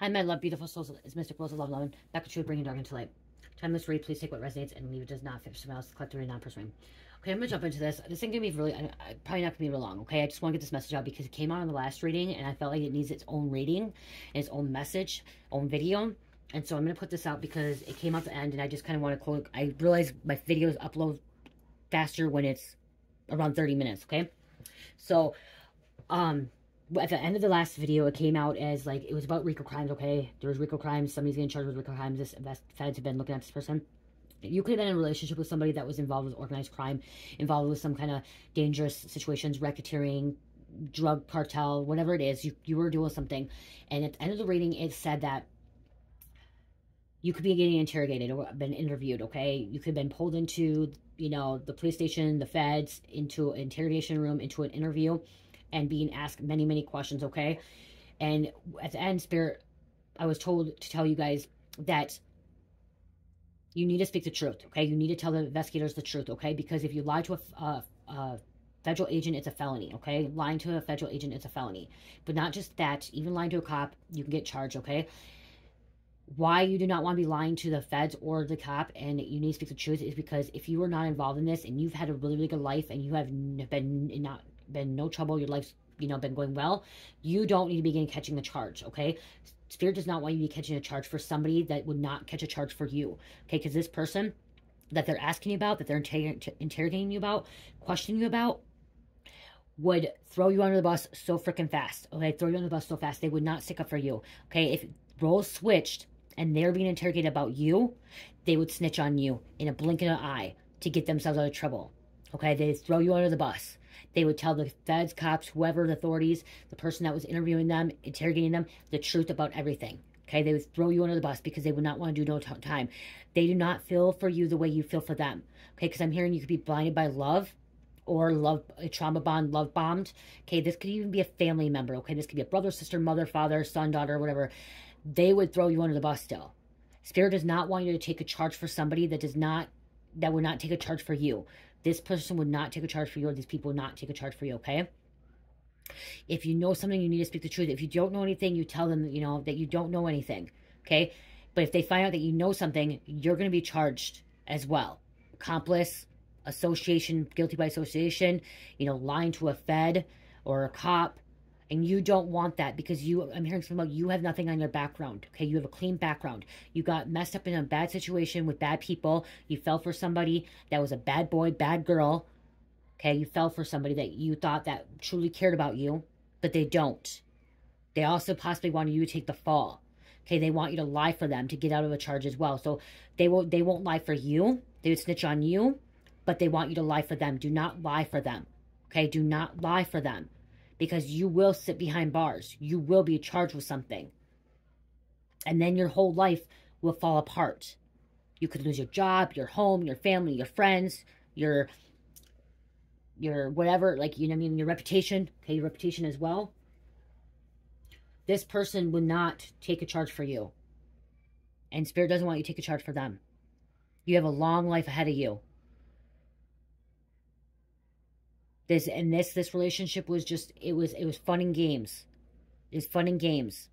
Hi, my love, beautiful souls. It's Mystic Rose of Love Loving. Back to truth, bringing dark into light. Timeless read. Please take what resonates and leave it does not fit someone else. Collectively, not pursuing. Okay, I'm gonna jump into this. This thing gonna be really, I, I, probably not gonna be real long. Okay, I just want to get this message out because it came out in the last reading, and I felt like it needs its own reading, and its own message, own video. And so I'm gonna put this out because it came out the end, and I just kind of want to close. I realize my videos upload faster when it's around 30 minutes. Okay, so um at the end of the last video, it came out as like it was about RICO crimes. Okay, there was RICO crimes. Somebody's getting charged with RICO crimes. This feds have been looking at this person. You could have been in a relationship with somebody that was involved with organized crime, involved with some kind of dangerous situations, racketeering, drug cartel, whatever it is. You you were doing something, and at the end of the reading, it said that you could be getting interrogated or been interviewed. Okay, you could have been pulled into you know the police station, the feds, into an interrogation room, into an interview and being asked many, many questions, okay? And at the end, Spirit, I was told to tell you guys that you need to speak the truth, okay? You need to tell the investigators the truth, okay? Because if you lie to a, federal agent, it's a felony, okay? Lying to a federal agent, it's a felony. But not just that, even lying to a cop, you can get charged, okay? Why you do not want to be lying to the feds or the cop and you need to speak the truth is because if you are not involved in this and you've had a really, really good life and you have been not been no trouble, your life's, you know, been going well, you don't need to begin catching a charge, okay? Spirit does not want you to be catching a charge for somebody that would not catch a charge for you, okay? Because this person that they're asking you about, that they're inter interrogating you about, questioning you about, would throw you under the bus so freaking fast, okay? Throw you under the bus so fast, they would not stick up for you, okay? If roles switched and they're being interrogated about you, they would snitch on you in a blink of an eye to get themselves out of trouble, okay? They throw you under the bus. They would tell the feds, cops, whoever, the authorities, the person that was interviewing them, interrogating them, the truth about everything. Okay, they would throw you under the bus because they would not want to do no time. They do not feel for you the way you feel for them. Okay, because I'm hearing you could be blinded by love or love a trauma bond, love bombed. Okay, this could even be a family member. Okay, this could be a brother, sister, mother, father, son, daughter, whatever. They would throw you under the bus still. Spirit does not want you to take a charge for somebody that does not that would not take a charge for you. This person would not take a charge for you, or these people would not take a charge for you, okay? If you know something, you need to speak the truth. If you don't know anything, you tell them, you know, that you don't know anything, okay? But if they find out that you know something, you're going to be charged as well. Accomplice, association, guilty by association, you know, lying to a Fed or a cop, and you don't want that because you, I'm hearing something about you have nothing on your background. Okay. You have a clean background. You got messed up in a bad situation with bad people. You fell for somebody that was a bad boy, bad girl. Okay. You fell for somebody that you thought that truly cared about you, but they don't. They also possibly wanted you to take the fall. Okay, they want you to lie for them to get out of a charge as well. So they won't they won't lie for you. They would snitch on you, but they want you to lie for them. Do not lie for them. Okay, do not lie for them because you will sit behind bars. You will be charged with something. And then your whole life will fall apart. You could lose your job, your home, your family, your friends, your your whatever, like you know I mean, your reputation, okay, your reputation as well. This person would not take a charge for you. And spirit doesn't want you to take a charge for them. You have a long life ahead of you. This and this this relationship was just it was it was fun and games. It's fun and games.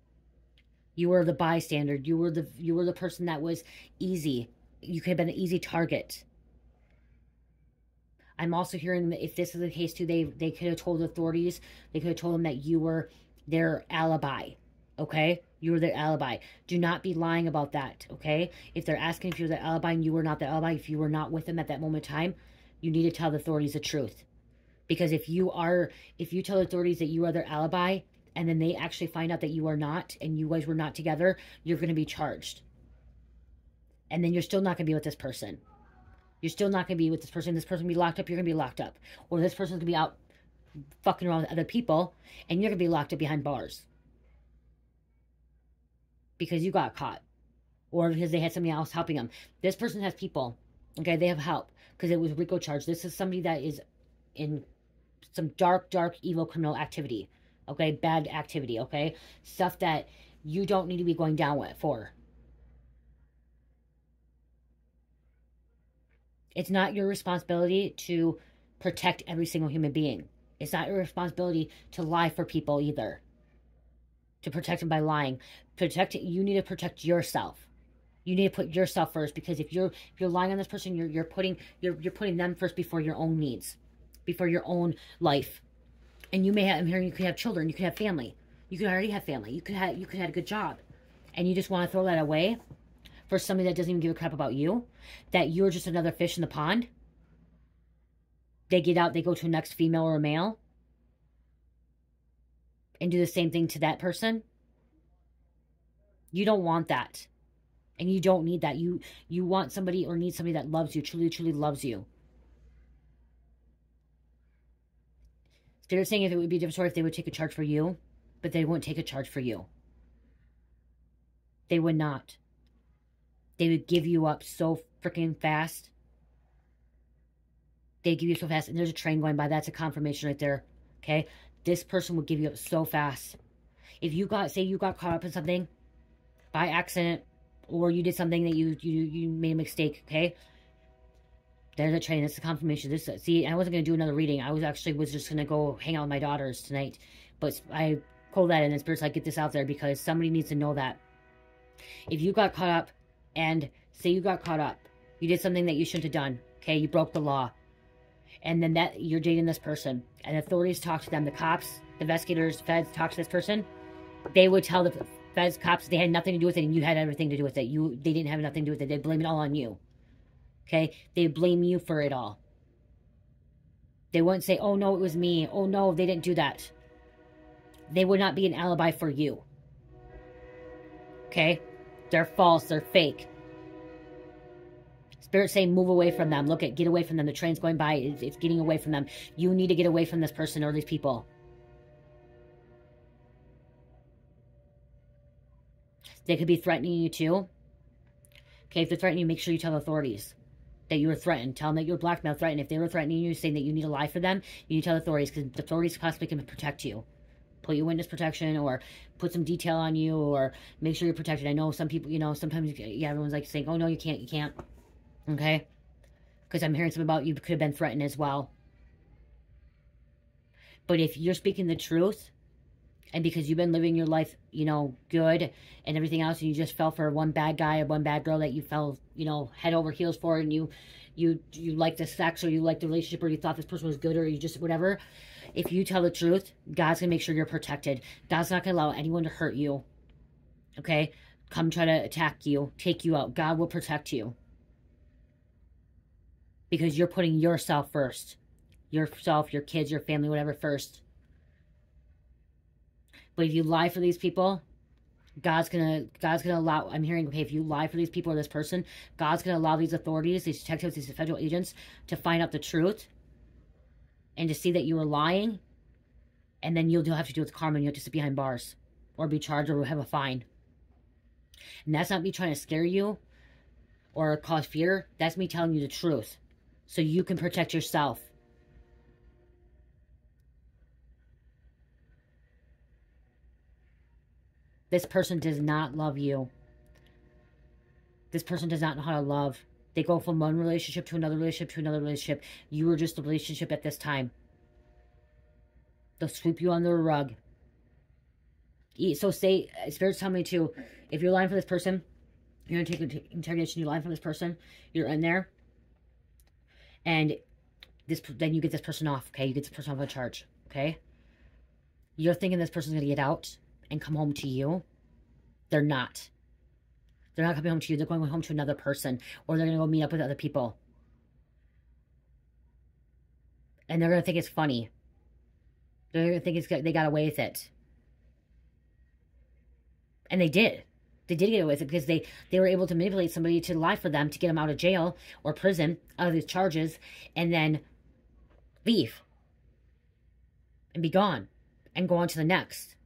You were the bystander. You were the you were the person that was easy. You could have been an easy target. I'm also hearing that if this is the case too, they they could have told authorities, they could have told them that you were their alibi. Okay? You were their alibi. Do not be lying about that. Okay? If they're asking if you're the alibi and you were not the alibi, if you were not with them at that moment in time, you need to tell the authorities the truth. Because if you are, if you tell authorities that you are their alibi and then they actually find out that you are not and you guys were not together, you're going to be charged. And then you're still not going to be with this person. You're still not going to be with this person. This person will be locked up. You're going to be locked up. Or this person's going to be out fucking around with other people and you're going to be locked up behind bars. Because you got caught. Or because they had somebody else helping them. This person has people. Okay, they have help. Because it was RICO charge. This is somebody that is in some dark, dark, evil criminal activity. Okay, bad activity, okay? Stuff that you don't need to be going down with for. It's not your responsibility to protect every single human being. It's not your responsibility to lie for people either. to protect them by lying. Protect you need to protect yourself. You need to put yourself first because if you're if you're lying on this person, you're you're putting you're you're putting them first before your own needs, before your own life. And you may have I'm hearing you could have children, you could have family. You could already have family. You could have you could have a good job. And you just want to throw that away for somebody that doesn't even give a crap about you, that you're just another fish in the pond. They get out, they go to a next female or a male and do the same thing to that person. You don't want that. And you don't need that. You you want somebody or need somebody that loves you, truly, truly loves you. They're saying if it would be a different story if they would take a charge for you, but they wouldn't take a charge for you. They would not. They would give you up so freaking fast. They give you so fast. And there's a train going by. That's a confirmation right there. Okay? This person would give you up so fast. If you got, say you got caught up in something by accident, or you did something that you you you made a mistake, okay? There's a train. That's a confirmation. This see, I wasn't gonna do another reading. I was actually was just gonna go hang out with my daughters tonight, but I called that in and spirits like get this out there because somebody needs to know that. If you got caught up, and say you got caught up, you did something that you shouldn't have done. Okay, you broke the law, and then that you're dating this person, and authorities talk to them. The cops, the investigators, feds talk to this person. They would tell the feds, cops, they had nothing to do with it, and you had everything to do with it. You, they didn't have nothing to do with it. They blame it all on you. Okay, they blame you for it all. They wouldn't say, "Oh no, it was me." Oh no, they didn't do that. They would not be an alibi for you. Okay, they're false. They're fake. Spirit saying, move away from them. Look at, get away from them. The train's going by. It's, it's getting away from them. You need to get away from this person or these people. They could be threatening you too. Okay, if they're threatening you, make sure you tell the authorities that you were threatened. Tell them that you were blackmail threatened. If they were threatening you, saying that you need a lie for them, you need to tell the authorities because the authorities possibly can protect you. Put you in witness protection or put some detail on you or make sure you're protected. I know some people, you know, sometimes yeah, everyone's like saying, oh no, you can't, you can't. Okay? Because I'm hearing something about you could have been threatened as well. But if you're speaking the truth, and because you've been living your life, you know, good and everything else, and you just fell for one bad guy or one bad girl that you fell, you know, head over heels for, and you, you, you like the sex or you like the relationship or you thought this person was good or you just whatever. If you tell the truth, God's gonna make sure you're protected. God's not gonna allow anyone to hurt you. Okay, come try to attack you, take you out. God will protect you because you're putting yourself first, yourself, your kids, your family, whatever first. But if you lie for these people, God's gonna God's gonna allow I'm hearing okay, if you lie for these people or this person, God's gonna allow these authorities, these detectives, these federal agents to find out the truth and to see that you were lying, and then you'll, you'll have to deal with karma and you'll have to sit behind bars or be charged or have a fine. And that's not me trying to scare you or cause fear. That's me telling you the truth so you can protect yourself. This person does not love you. This person does not know how to love. They go from one relationship to another relationship to another relationship. You were just a relationship at this time. They'll sweep you under the rug. So say, Spirit's telling me to, if you're lying for this person, you're going to take interrogation, you're lying for this person, you're in there, and this then you get this person off, okay? You get this person off a charge, okay? You're thinking this person's going to get out and come home to you. They're not. They're not coming home to you. They're going home to another person. Or they're going to go meet up with other people. And they're going to think it's funny. They're going to think it's, they got away with it. And they did. They did get away with it because they, they were able to manipulate somebody to lie for them to get them out of jail or prison, out of these charges, and then leave. And be gone. And go on to the next.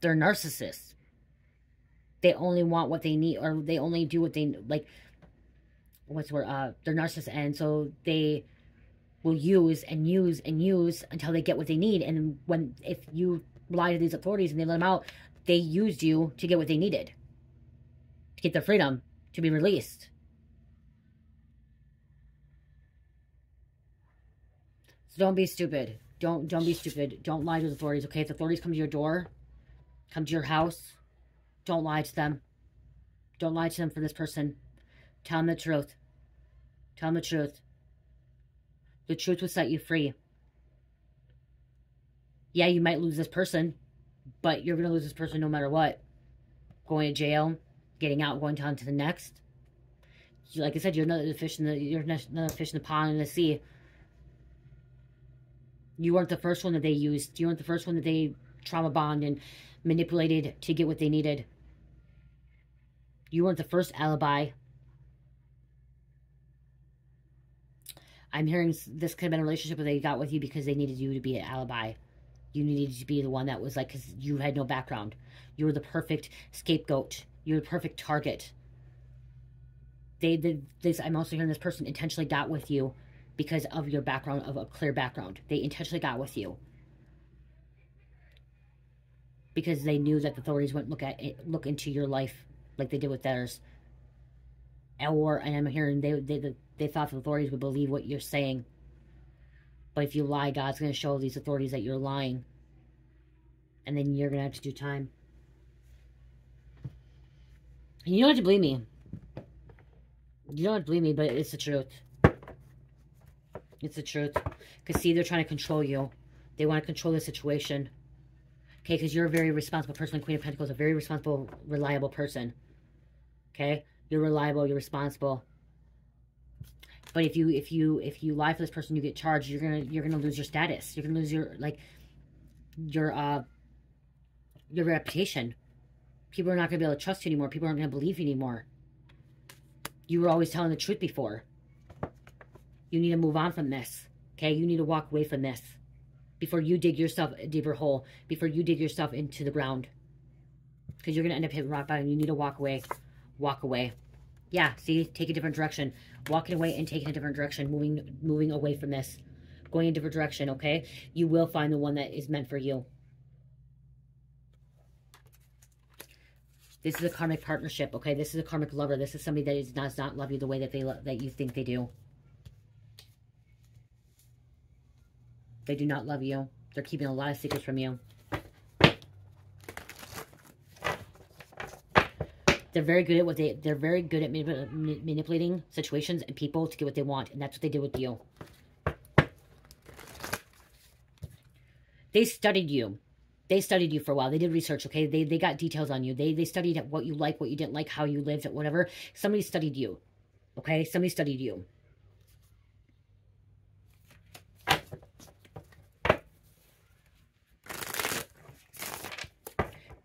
They're narcissists. They only want what they need, or they only do what they like. What's the word? Uh, they're narcissists, and so they will use and use and use until they get what they need. And when if you lie to these authorities and they let them out, they used you to get what they needed to get their freedom to be released. So don't be stupid. Don't don't be stupid. Don't lie to the authorities, okay? If the authorities come to your door, come to your house, don't lie to them. Don't lie to them for this person. Tell them the truth. Tell them the truth. The truth will set you free. Yeah, you might lose this person, but you're going to lose this person no matter what. Going to jail, getting out, going down to the next. Like I said, you're another fish in the you're another fish in the pond in the sea. You weren't the first one that they used. You weren't the first one that they trauma bond and manipulated to get what they needed. You weren't the first alibi. I'm hearing this could have been a relationship that they got with you because they needed you to be an alibi. You needed to be the one that was like, because you had no background. You were the perfect scapegoat. You were the perfect target. They, they this, I'm also hearing this person intentionally got with you because of your background, of a clear background. They intentionally got with you because they knew that the authorities wouldn't look at it, look into your life like they did with theirs. Or and I'm hearing they they they thought the authorities would believe what you're saying. But if you lie, God's going to show these authorities that you're lying, and then you're going to have to do time. And you don't have to believe me. You don't have to believe me, but it's the truth. It's the truth. Because, see, they're trying to control you. They want to control the situation. Okay, because you're a very responsible person. Queen of Pentacles, a very responsible, reliable person. Okay? You're reliable, you're responsible. But if you if you if you lie for this person, you get charged. You're gonna you're gonna lose your status. You're gonna lose your like your uh your reputation. People are not gonna be able to trust you anymore. People aren't gonna believe you anymore. You were always telling the truth before. You need to move on from this. Okay, you need to walk away from this before you dig yourself a deeper hole. Before you dig yourself into the ground, because you're gonna end up hitting rock bottom. You need to walk away. Walk away. Yeah, see, take a different direction. Walking away and taking a different direction. Moving moving away from this. Going a different direction, okay? You will find the one that is meant for you. This is a karmic partnership, okay? This is a karmic lover. This is somebody that does not love you the way that they that you think they do. They do not love you. They're keeping a lot of secrets from you. They're very good at what they, they're very good at manip manipulating situations and people to get what they want. And that's what they did with you. They studied you. They studied you for a while. They did research, okay? They they got details on you. They they studied what you like, what you didn't like, how you lived, whatever. Somebody studied you, okay? Somebody studied you.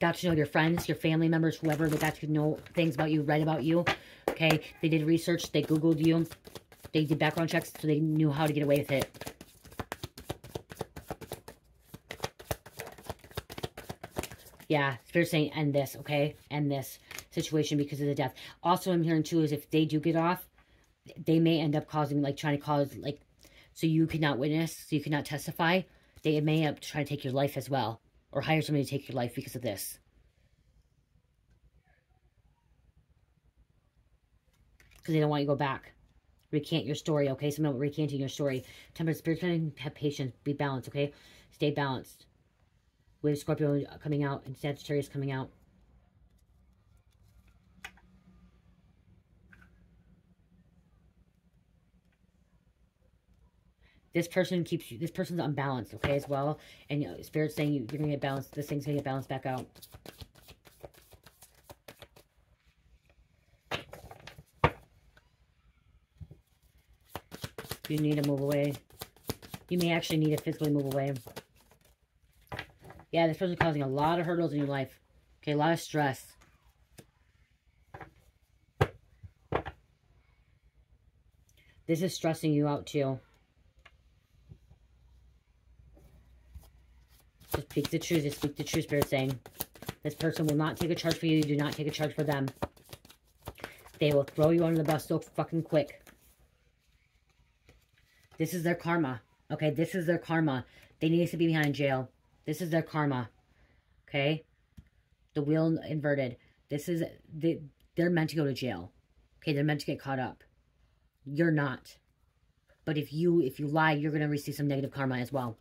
Got to know your friends, your family members, whoever, they got to know things about you, read about you, okay? They did research, they Googled you, they did background checks, so they knew how to get away with it. Yeah, Spirit saying end this, okay? End this situation because of the death. Also, I'm hearing too is if they do get off, they may end up causing, like, trying to cause, like, so you cannot witness, so you cannot testify. They may end up trying to take your life as well or hire somebody to take your life because of this. Because they don't want you to go back. Recant your story, okay? Someone recanting your story. Temperance, spiritual, have patience. Be balanced, okay? Stay balanced. Have Scorpio coming out and Sagittarius coming out. This person keeps you, this person's unbalanced, okay, as well. And you know, Spirit's saying you, you're going to get balanced, this thing's going to get balanced back out. You need to move away. You may actually need to physically move away. Yeah, this person's causing a lot of hurdles in your life. Okay, a lot of stress. This is stressing you out too. Speak the truth. Just speak the truth, Spirit saying. This person will not take a charge for you. You do not take a charge for them. They will throw you under the bus so fucking quick. This is their karma. Okay, this is their karma. They need to be behind jail. This is their karma. Okay? The wheel inverted. This is, they, they're meant to go to jail. Okay, they're meant to get caught up. You're not. But if you, if you lie, you're going to receive some negative karma as well.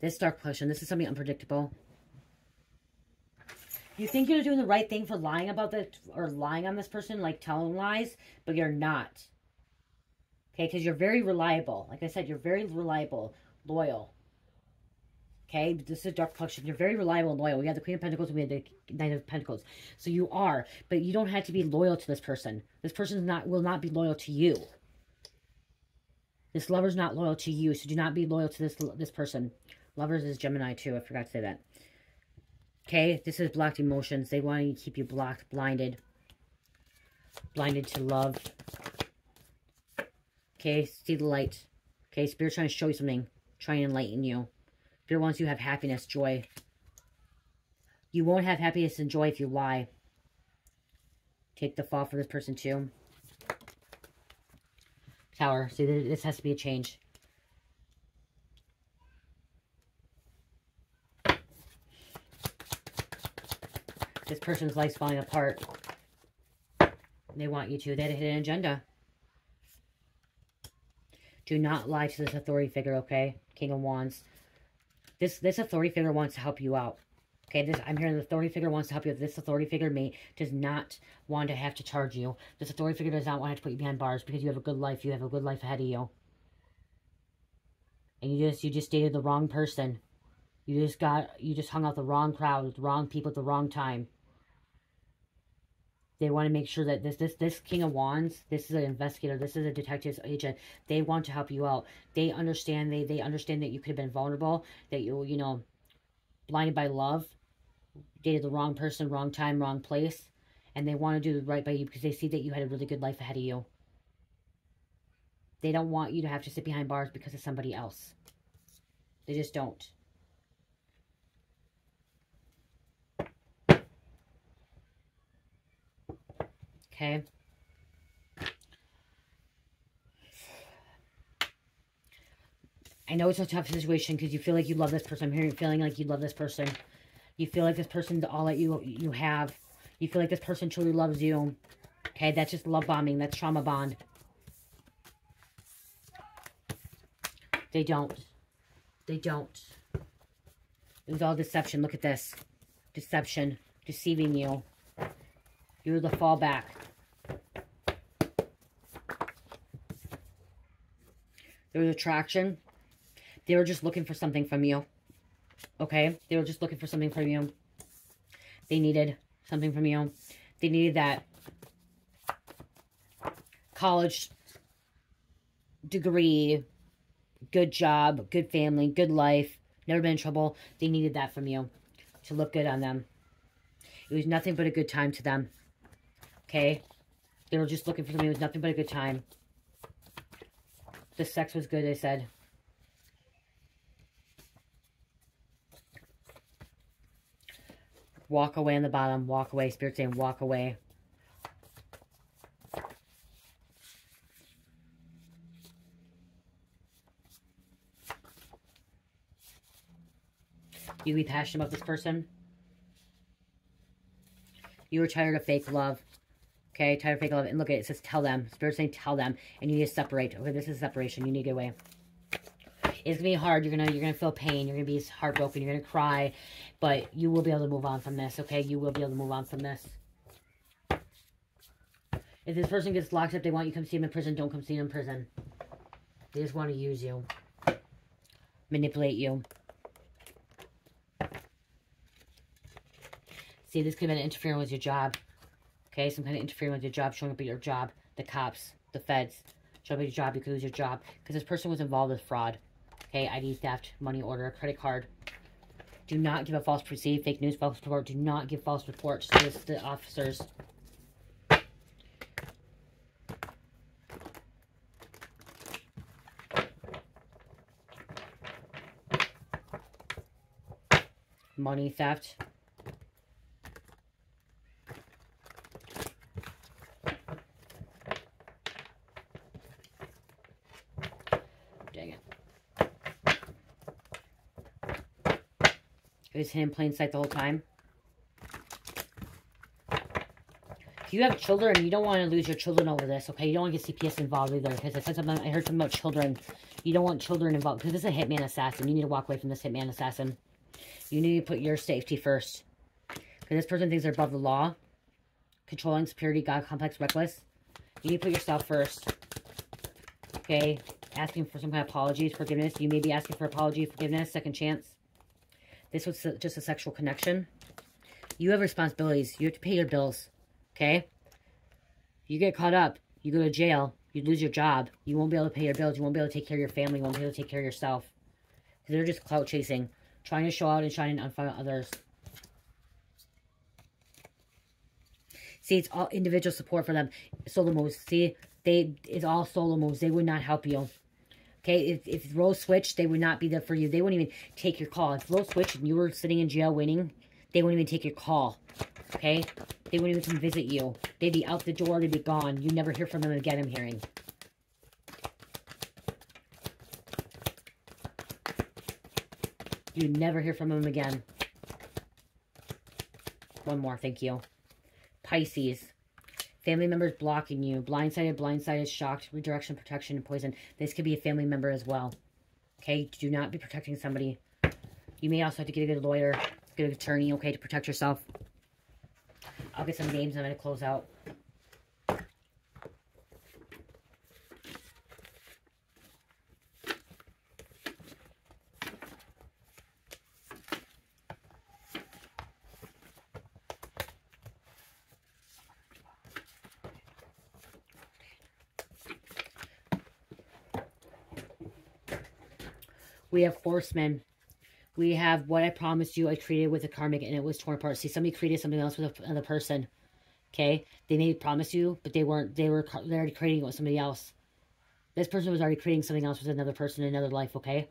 This dark potion, this is something unpredictable. You think you're doing the right thing for lying about this or lying on this person, like telling lies, but you're not. Okay, because you're very reliable. Like I said, you're very reliable, loyal. Okay, this is a dark potion. You're very reliable and loyal. We have the Queen of Pentacles and we have the Knight of Pentacles. So you are, but you don't have to be loyal to this person. This person not will not be loyal to you. This lover's not loyal to you, so do not be loyal to this this person. Lovers is Gemini too. I forgot to say that. Okay, this is blocked emotions. They want to keep you blocked, blinded. Blinded to love. Okay, see the light. Okay, Spirit trying to show you something. Trying to enlighten you. Spirit wants you to have happiness, joy. You won't have happiness and joy if you lie. Take the fall for this person too. Tower. See, this has to be a change. This person's life's falling apart. They want you to. They had a hidden agenda. Do not lie to this authority figure, okay? King of Wands. This this authority figure wants to help you out. Okay, this I'm hearing the authority figure wants to help you. This authority figure may does not want to have to charge you. This authority figure does not want to, to put you behind bars because you have a good life. You have a good life ahead of you. And you just you just dated the wrong person. You just got you just hung out the wrong crowd with the wrong people at the wrong time. They want to make sure that this this this King of Wands, this is an investigator, this is a detective agent. They want to help you out. They understand they they understand that you could have been vulnerable, that you you know, blinded by love, dated the wrong person, wrong time, wrong place, and they want to do right by you because they see that you had a really good life ahead of you. They don't want you to have to sit behind bars because of somebody else. They just don't. Okay. I know it's a tough situation because you feel like you love this person. I'm hearing feeling like you love this person. You feel like this person's all that you you have. You feel like this person truly loves you. Okay, that's just love bombing. That's trauma bond. They don't. They don't. It was all deception. Look at this. Deception. Deceiving you. You're the fallback. Was attraction. They were just looking for something from you. Okay? They were just looking for something from you. They needed something from you. They needed that college degree, good job, good family, good life, never been in trouble. They needed that from you to look good on them. It was nothing but a good time to them. Okay? They were just looking for something. It was nothing but a good time. The sex was good, they said. Walk away on the bottom. Walk away. Spirit saying walk away. You be passionate about this person. You were tired of fake love. Okay, tired of fake love. And look at it. It says tell them. Spirit saying tell them. And you need to separate. Okay, this is separation. You need to get away. It's gonna be hard. You're gonna you're gonna feel pain. You're gonna be heartbroken. You're gonna cry, but you will be able to move on from this. Okay, you will be able to move on from this. If this person gets locked up, they want you to come see them in prison. Don't come see them in prison. They just want to use you, manipulate you. See, this could have been interfering with your job. Okay, some kind of interfering with your job, showing up at your job, the cops, the feds, showing up at your job, you could lose your job. Because this person was involved with fraud. Okay, ID theft, money order, credit card. Do not give a false perceived, fake news, false report. Do not give false reports to the officers. Money theft. It was him plain sight the whole time. If you have children, you don't want to lose your children over this, okay? You don't want to get CPS involved either, because I said something, I heard something about children. You don't want children involved, because this is a hitman assassin. You need to walk away from this hitman assassin. You need to put your safety first. Because this person thinks they're above the law. Controlling, security, God complex, reckless. You need to put yourself first. Okay? Asking for some kind of apologies, forgiveness. You may be asking for apology, forgiveness, second chance. This was just a sexual connection. You have responsibilities. You have to pay your bills. Okay? You get caught up. You go to jail. You lose your job. You won't be able to pay your bills. You won't be able to take care of your family. You won't be able to take care of yourself. Because they're just clout chasing. Trying to show out and shine in front of others. See, it's all individual support for them. Solo moves. See, they it's all solo moves. They would not help you. Okay, if, if roles switched, they would not be there for you. They wouldn't even take your call. If roles switched and you were sitting in jail waiting, they wouldn't even take your call. Okay? They wouldn't even come visit you. They'd be out the door, they'd be gone. You never hear from them again, I'm hearing. You never hear from them again. One more, thank you. Pisces. Family members blocking you. Blindsided, blindsided, shocked, redirection, protection, and poison. This could be a family member as well. Okay? Do not be protecting somebody. You may also have to get a good lawyer, good attorney, okay, to protect yourself. I'll get some games and I'm going to close out. We have horsemen. We have what I promised you I created with a karmic and it was torn apart. See, somebody created something else with another person. Okay? They may promise you, but they weren't, they were already creating it with somebody else. This person was already creating something else with another person in another life, okay?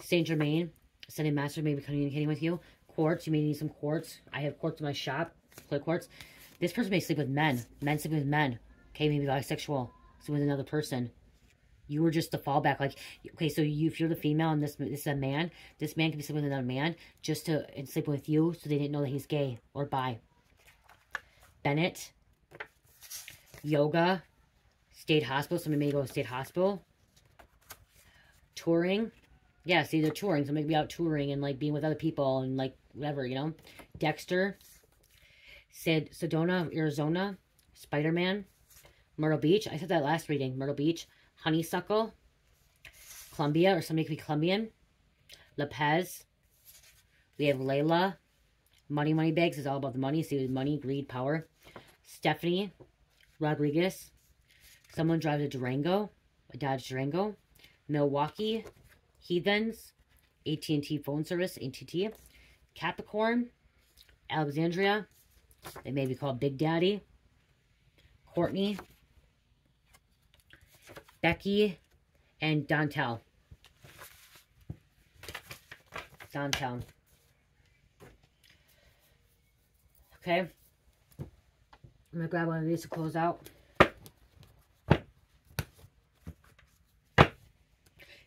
Saint Germain, Ascended Master may be communicating with you. Quartz, you may need some quartz. I have quartz in my shop, clear quartz. This person may sleep with men. Men sleep with men. Okay, maybe bisexual. Sleep with another person. You were just the fallback. Like, okay, so you, if you're the female and this, this is a man, this man could be sleeping with another man just to and sleep with you so they didn't know that he's gay or bi. Bennett. Yoga. State hospital. Somebody may go to state hospital. Touring. Yeah, see, they're touring. Somebody be out touring and, like, being with other people and, like, whatever, you know. Dexter. Sid, Sedona, Arizona. Spider-Man. Myrtle Beach. I said that last reading. Myrtle Beach honeysuckle, Columbia, or somebody could be Colombian, Lopez. We have Layla. Money Money Bags is all about the money. See, money, greed, power. Stephanie Rodriguez. Someone drives a Durango, a Dodge Durango. Milwaukee, Heathens, AT&T phone service, AT&T. Capricorn, Alexandria. They may be called Big Daddy. Courtney, Becky and Dontel. Dontel. Okay. I'm going to grab one of these to close out.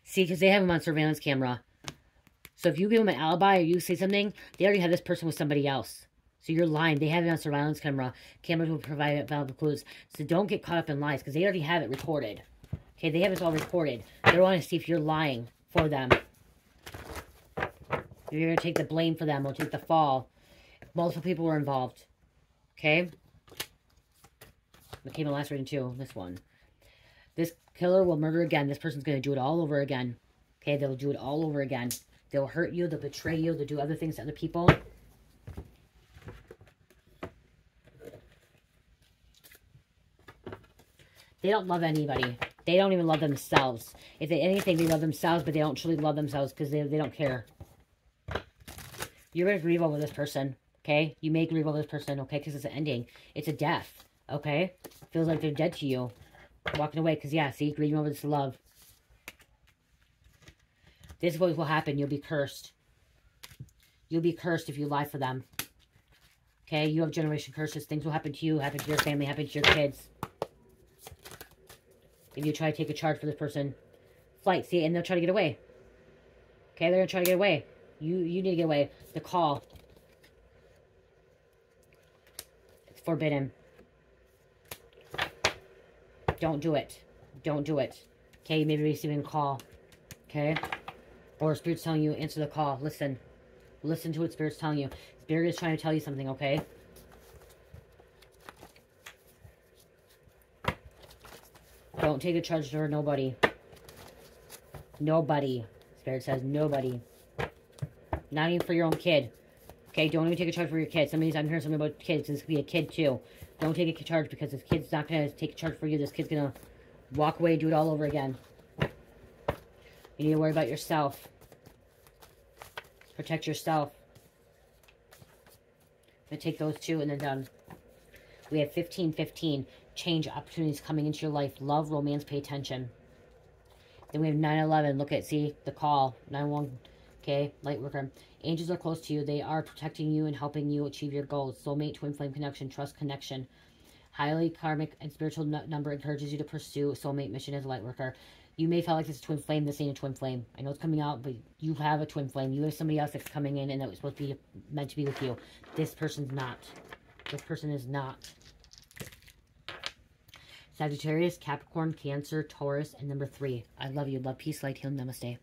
See, because they have them on surveillance camera. So if you give them an alibi or you say something, they already have this person with somebody else. So you're lying. They have it on surveillance camera. Cameras will provide valuable clues. So don't get caught up in lies because they already have it recorded. Okay, they have it all recorded. They want to see if you're lying for them. If You're going to take the blame for them or take the fall. Multiple people were involved. Okay? It came in last reading too, this one. This killer will murder again. This person's going to do it all over again. Okay, they'll do it all over again. They'll hurt you. They'll betray you. They'll do other things to other people. They don't love anybody. They don't even love themselves. If they, anything, they love themselves, but they don't truly love themselves because they, they don't care. You're going to grieve over this person, okay? You may grieve over this person, okay? Because it's an ending. It's a death, okay? Feels like they're dead to you. Walking away because, yeah, see? Grieving over this love. This is what will happen. You'll be cursed. You'll be cursed if you lie for them. Okay? You have generation curses. Things will happen to you, happen to your family, happen to your kids if you try to take a charge for this person, flight, see, and they'll try to get away. Okay, they're gonna try to get away. You you need to get away. The call. It's forbidden. Don't do it. Don't do it. Okay, maybe receiving a call. Okay? Or spirit's telling you, answer the call. Listen. Listen to what spirit's telling you. Spirit is trying to tell you something, okay? Don't take a charge for nobody. Nobody. Spirit says nobody. Not even for your own kid. Okay, don't even take a charge for your kid. Somebody's, I'm hearing something about kids. This could be a kid too. Don't take a charge because this kid's not going to take a charge for you. This kid's going to walk away do it all over again. You need to worry about yourself. Protect yourself. I'm going to take those two and then done. We have 15, 15. Change opportunities coming into your life. Love, romance, pay attention. Then we have 9-11. Look at, see, the call. 9-1, okay, light worker. Angels are close to you. They are protecting you and helping you achieve your goals. Soulmate, twin flame connection, trust connection. Highly karmic and spiritual number encourages you to pursue soulmate mission as a light worker. You may feel like this is twin flame. This ain't a twin flame. I know it's coming out, but you have a twin flame. You have somebody else that's coming in and that was supposed to be meant to be with you. This person's not. This person is not. Sagittarius, Capricorn, Cancer, Taurus, and number three. I love you. Love, peace, light, healing. Namaste.